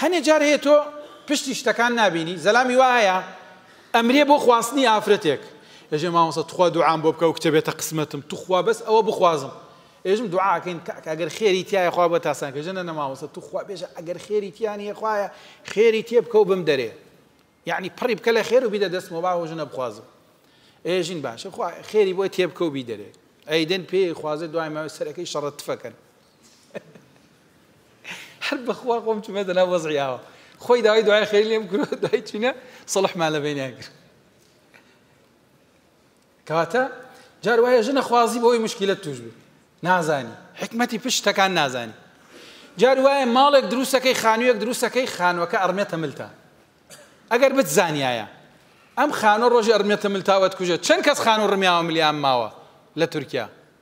هەنێ جار هەیە تۆ پشتی شتەکان نابینی زەلامی وا هەیە ئەمرێ بۆ خواستنی ئافرەتێک ئێژێ مامۆستا تخوا دوعام بۆ بکە و کچە بێتە قسمەتم توخوا بەس ئەوە بخوازم ئێژم دوعاکەین کاکە ئەگەر خێری تایە خوا بۆ تاسان کە ژەنە نەمامۆستا توخوا بێژە ئەگەر خێری تیانە خوایە خێری تێ بکە و بمدەرێ یەعنی پڕی بکە لە خێر و بیدە دەست مۆبایڵ و ژنە بخوازە ئێ ژن باشە خوا خێری بۆی تێبکە و بیدەرێ ئەیدەن پێ خوازە دوای ماوەی سەرەکەی شەڕە تفەکەن هەر بەخوا خۆم چمێتە ناو وەزعیاوە خۆی داوای دوای خێری لێم کرد دوای چینە سەڵحمان لە بینیان کرد کەواتە جار وایە ژنە خوازی بەوەی مشکلت توش بێت نازانی حکمەتی پشت شتەکان نازانی جار وایە ماڵێک دروستەکەی خانوویەک دروستەکەی خانوەکە ئەرمێتە ملتا ئەگەر بت زانایە ئەم خانۆ ڕۆژی ئەرمێتە ملتاوەت کوژێت چەند کەس خانوو ڕمیاوە ملیان ماوە لە تورکیا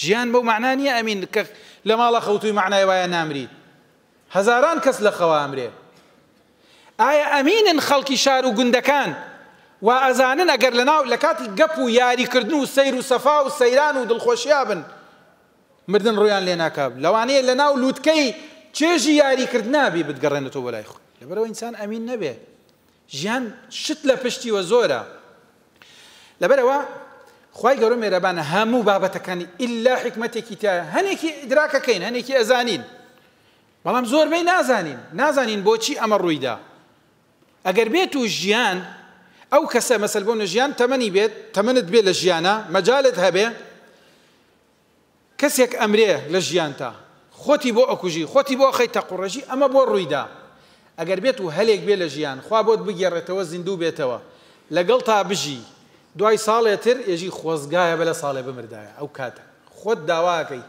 ژیان بەو مەعنا نیە ئەمین کە لە ماڵە خەوتووی مەعنای وایە نامریت هەزاران کەس لە خەوا ئەمرێ ئایا ئەمینن خەڵکی شار و گوندەکان وا ئەزانن ئەگەر لەناو لە کاتی گەپ و یاریکردن و سەیر و سەفا و سەیران و دڵخۆشیا بن مردن ڕویان لێ ناکا لەوانەیە لەناو لووتکەی چێژی یاریکردنا بی بتگەڕێنێتەوە بۆ لای خۆی لەبەرەوە ئینسان ئەمین نەبێ ژیان شت لە پشتیوە زۆرە لەبەرەوە خوای گەورە مێرەبانە هەموو بابەتەکانی ئللا حکمەتێکی تایە هەنێکی دراکەکەین هەنێکی ئەزانین بەڵام زۆربەی نازانین نازانین بۆچی ئەمە ڕوویدا ئەگەر بێت و ژیان ئەو کەسە مەسەل بۆ نەژیان تەمەنی بێت تەمەنت بێ لە ژیانە مەجالت هەبێ کەسێک ئەمرێ لە ژیانتا خۆتی بۆ ئەکوژی خۆتی بۆ ئەخەی تەقوڕژی ئەمە بۆ ڕوویدا ئەگەر بێت و هەلێک بێ لە ژیان خوا بۆت بگێڕێتەوە زیندوو بێتەوە لەگەڵتا بژی دوای ساڵێ تر ئێژی خۆزگایە بەلە ساڵێ بمردایە ئەو کاتە خۆت داوا ئەکەی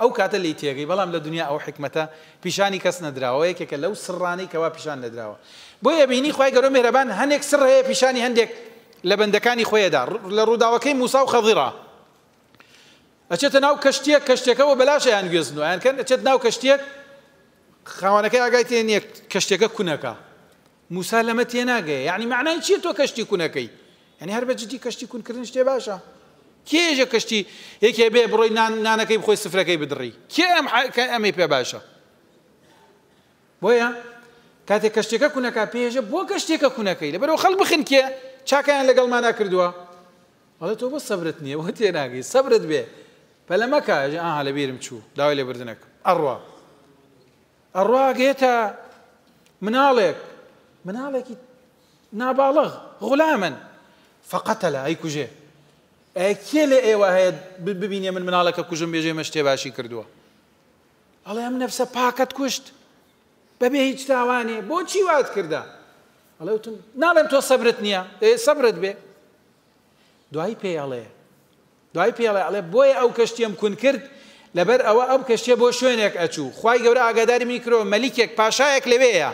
ئەو کاتە لێی تێگەی بەڵام لە دونیا ئەو حیکمەتە پیشانی کەس نەدراوە یەکێکە لەو سڕانەی کەوا پیشان نەدراوە بۆیە ئەبینی خوای گەورە مێهرەبان هەنێک سڕ هەیە پیشانی هەندێک لە بەندەکانی خۆیەدا لە ڕووداوەکەی موسا و خەضیڕا ئەچێتە ناو کەشتیەک کەشتەکەەوە بەلاش ئەیان گوێزن و ئەیانکەن ئەچێت ناو کەشتێک خاوانەکە ئاگای تێ نیە کەشتەکە کونەکە موسا لەمە تێ ناگەێ یعنی معنای چیە تۆ کەشتی کونەکەی یعنی هەر بە جدی کەشتی کونکردن شتێ باشە کێژە کەشتی یەکێ بێ بڕۆی نانەکەی بخۆی سفرەکەی بدڕی کێ ئەم ئەمەی پێ باشە بۆیە کاتێک کەشتێکە کونەکە پێژە بۆ کەشتێکە کونەکەی لەبەرەوە خەڵ بخن کێ چاکیان لەگەڵمانە کردووە ئەڵێ تۆ بۆ سەبرت نیە بۆ تێناگەی سەبرت بێ پەلە مەکە ئەژێ ئاها لەبیرم چوو داوای لێبردنەکە ئەڕوا ئەڕوا گێتە مناڵێک مناڵێکی ناباڵغ غلامن فقتلە ئەی کوژێ ئەی کێ لە ئێوە هەیە ببینێ من مناڵەکە کوژم بێژێ مەشتێ باشی کردووە ئەڵێ ئەم نەفسە پاکەت کوشت بەبێ هیچ تاوانێ بۆچی وات کردە ئەڵێ وتم ناڵێم تۆ سەبرت نییە ئێ سەبرت بێ دوای پێ ئەڵێ دوای پێڵێ ئەڵێ بۆیە ئەو کەشتیم کون کرد لەبەر ئەوە ئەو کەشتێ بۆ شوێنێک ئەچوو خی گەورە ئاگاداری منی کرۆ مەلیکێک پاشایەک لەوەیە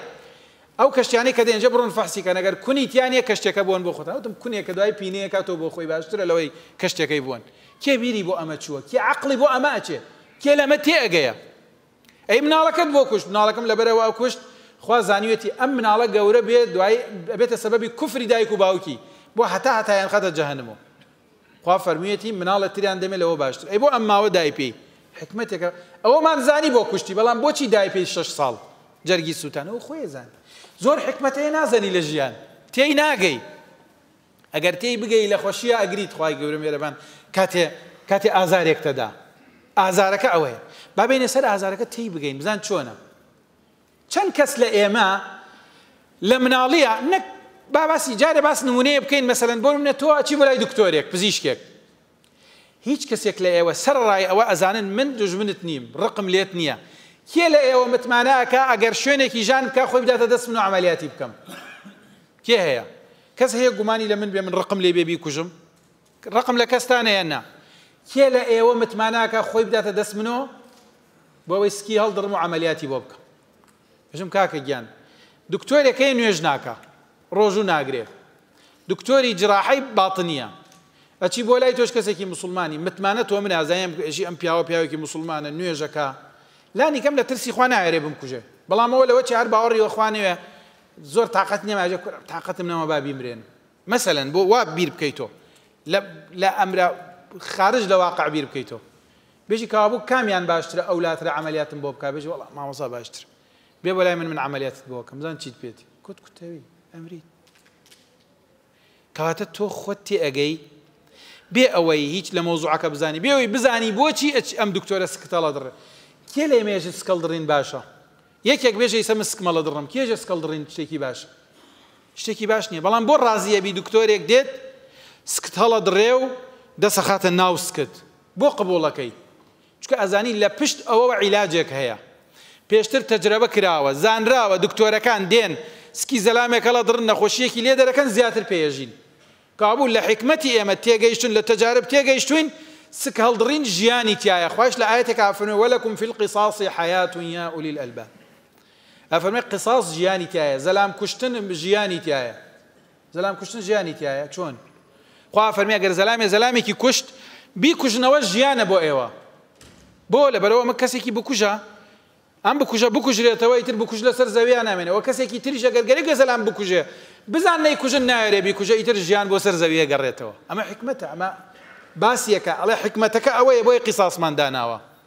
ئەو کەشتیانی کە دێنجە بڕون فەحسیکە نەگەر کونی تیانە کەشتێکە بوون بۆ خۆتان وتم کونێکە دوای پینەیەکە تۆ بۆ خۆی باشترە لەوەی کەشتەکەی بوون کێ بیری بۆ ئەمە چووە کێ عقلی بۆ ئەمە ئەچێ کێ لەمە تێ ئەگەیە ئەی مناڵەکەت بۆ کوشت مناڵەکەم لەبەرئەوە کوشت خوا زانیوێتی ئەم مناڵە گەورە بێ دوایی ئەبێتە سەبەبی کوفری دایک و باوکی بۆ هەتا هەتا یان خەتە جەهەنم و خوا فەرموویەتی مناڵە تریان دەمێ لەوە باشتر ئەی بۆ ئەم ماوە دای پێی حکمتێکە ئەوەمان زانی بۆ کوشتی بەڵام بۆچی دای پێی شش ساڵ جەرگی سووتانەوە خۆی زانی زۆر حکمەتەیە نازانی لە ژیان تێی ناگەی ئەگەر تێی بگەی لە خۆشییا ئەگریت خوای گەورە میهرەبان کاتێ کاتێ ئازارێک تەدا ئازارەکە ئەوەیە با بێنە سەر ئازارەکە تێی بگەین بزان چۆنە چەند کەس لە ئێمە لە مناڵیە نەک با باسی جارێ باس نمونەیە بکەین مەسەن بۆ منە تۆ ئەچی بۆ لای دکتۆرێک پزیشکێک هیچ کەسێک لە ئێوە سەرەڕای ئەوە ئەزانن من دوژمنت نیم ڕقم لێت نیە کێ لە ئێوە متمانە ئەکا ئەگەر شوێنێکی ژان بکا خۆی بداتە دەست من و عەمەلیاتی بکەم کێ هەیە کەس هەیە گومانی لە من بێ من ڕقم لێ بێ بیکوژم ڕقم لە کەستان هەیە نا کێ لە ئێوە متمانە ئەکا خۆی بداتە دەست منۆ بۆ ئەوەی سکی هەڵدڕم و عەمەلیاتی بۆ بکەم بژم کاکە گیان دکتۆرێک هەیە نوێژ ناکا ڕۆژوو ناگرێ دکتۆری جراحەی باتنیە ئەچی بۆ لای تۆش کەسێکی مسلمانی متمانە تۆ من ئازایم ئەژی ئەم پیاوە پیاوێکی مسلمانە نوێژەکە لانی کەم لە ترسی خوا نایەرێ بمکوژێ بەڵام ئەوە لەوە چی هەر باوەڕی وەخوانەوێ زۆر تااقەت نێماژێ کورم تااقەتم نەما با بیمرێن مەسەلەن بۆ وا بیر بکەیتۆ لە لە ئەمرە خارج لە واقع بیر بکەیتۆ بێژی کەوابوو کامیان باشترە ئەو لاترە عەمەلیاتم بۆ بکا بێژی وەڵا مامۆسا باشترە بێ بۆ لای من من عەمەلیاتت بۆ کەم زان چیت پێتی کوت کوتەوی ئەمریت کەواتە تۆ خۆت تێ ئەگەی بێ ئەوەی هیچ لە مۆزوعەکە بزانی بێ ئەوەی بزانی بۆچی ئەچ ئەم دکتۆرە سکتەڵە دڕێ کێ لێ مێژت سکەڵ دڕین باشە یەکێک بێژە ئیسە من سکمەڵە دڕم کێژە سکەڵ دڕین شتێکی باشە شتێکی باش نیە بەڵام بۆ ڕازی ئەبی دکتۆرێک دێت سکت هەڵەدڕێ و دەست ئەخاتە ناو سکت بۆ قبوڵ ئەکەی چونکە ئەزانی لە پشت ئەوەوە عیلاجێک هەیە پێشتر تەجرەبە کراوە زانراوە دکتۆرەکان دێن سکی زەلامێک هەڵەدڕن نەخۆشیەکی لێ دەرەکەن زیاتر پێیەژین کابوو لە حیکمەتی ئێمە تێگەیشتن لە تەجارب تێگەیشتوین سک هەڵدڕین ژیانی تایە خوایش لە ئاەتێکا فەرموێ وەلەکم فی القصاص حیات یا اولی الالباب ئەفەرمێ قصاص ژیانی تیایە زەلام کوشتن ژیانی تیایە زەلام کوشتن ژیانی تیایە چۆن خوا ئەفەرمێ ئەگەر زەلامێ زەلامێکی کوشت بیکوژنەوە ژیانە بۆ ئێوە بۆ لەبەرەوە ئەمە کەسێکی بکوژە ئەم بکوژە بکوژرێتەوە ئیتر بکوژ لەسەر زەویان نامێنەوە کەسێکی تریش ئەگەر گەرێک لە زەلام بکوژێ بزان نەیکوژن ناوێرێ بیکوژە ئیتر ژیان بۆ سەر زەویە گەڕێتەوە ئەمە حکمەتە ئەمە باسیەکە ئەڵێ حکمەتەکە ئەوەیە بۆیە قیساسمان داناوە